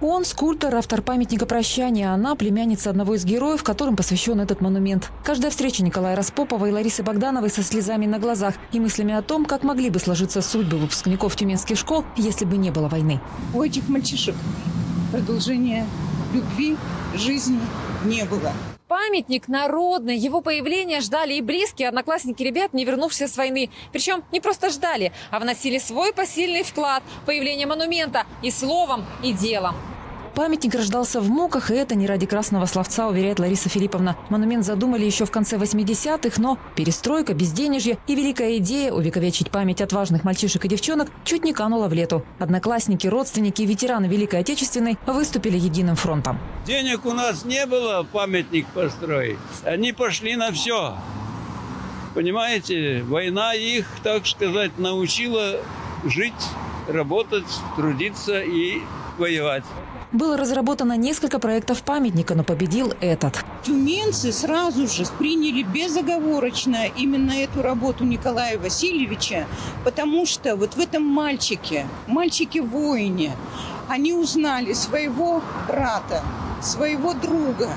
Он скульптор, автор памятника прощания, она племянница одного из героев, которым посвящен этот монумент. Каждая встреча Николая Распопова и Ларисы Богдановой со слезами на глазах и мыслями о том, как могли бы сложиться судьбы выпускников тюменских школ, если бы не было войны. У этих мальчишек продолжения любви, жизни не было. Памятник народный. Его появление ждали и близкие, одноклассники ребят, не вернувшихся с войны. Причем не просто ждали, а вносили свой посильный вклад в появление монумента и словом, и делом. Памятник рождался в муках, и это не ради красного словца, уверяет Лариса Филипповна. Монумент задумали еще в конце 80-х, но перестройка, безденежье и великая идея увековечить память отважных мальчишек и девчонок чуть не канула в лету. Одноклассники, родственники и ветераны Великой Отечественной выступили единым фронтом. Денег у нас не было памятник построить. Они пошли на все. Понимаете, война их, так сказать, научила жить, работать, трудиться и воевать. Было разработано несколько проектов памятника, но победил этот. Тюменцы сразу же приняли безоговорочно именно эту работу Николая Васильевича, потому что вот в этом мальчике, мальчике-воине, они узнали своего брата, своего друга.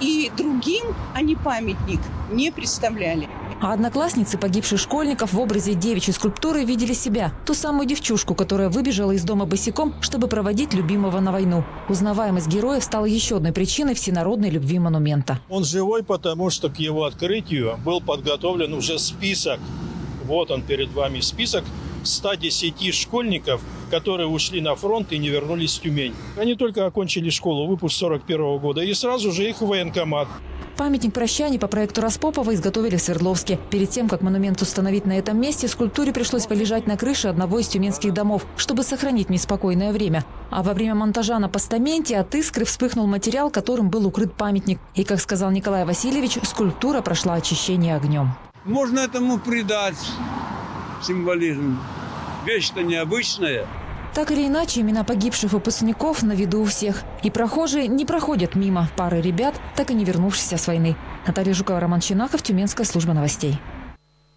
И другим они памятник не представляли. А одноклассницы погибших школьников в образе девичьей скульптуры видели себя. Ту самую девчушку, которая выбежала из дома босиком, чтобы проводить любимого на войну. Узнаваемость героя стала еще одной причиной всенародной любви монумента. Он живой, потому что к его открытию был подготовлен уже список. Вот он перед вами список 110 школьников, которые ушли на фронт и не вернулись в Тюмень. Они только окончили школу, выпуск 41 года, и сразу же их в военкомат. Памятник прощаний по проекту Распопова изготовили в Свердловске. Перед тем, как монумент установить на этом месте, скульптуре пришлось полежать на крыше одного из тюменских домов, чтобы сохранить неспокойное время. А во время монтажа на постаменте от искры вспыхнул материал, которым был укрыт памятник. И, как сказал Николай Васильевич, скульптура прошла очищение огнем. Можно этому придать символизм. Вещь-то необычная. Так или иначе, имена погибших выпускников на виду у всех. И прохожие не проходят мимо пары ребят, так и не вернувшихся с войны. Наталья Жукова, Роман Чинахов, Тюменская служба новостей.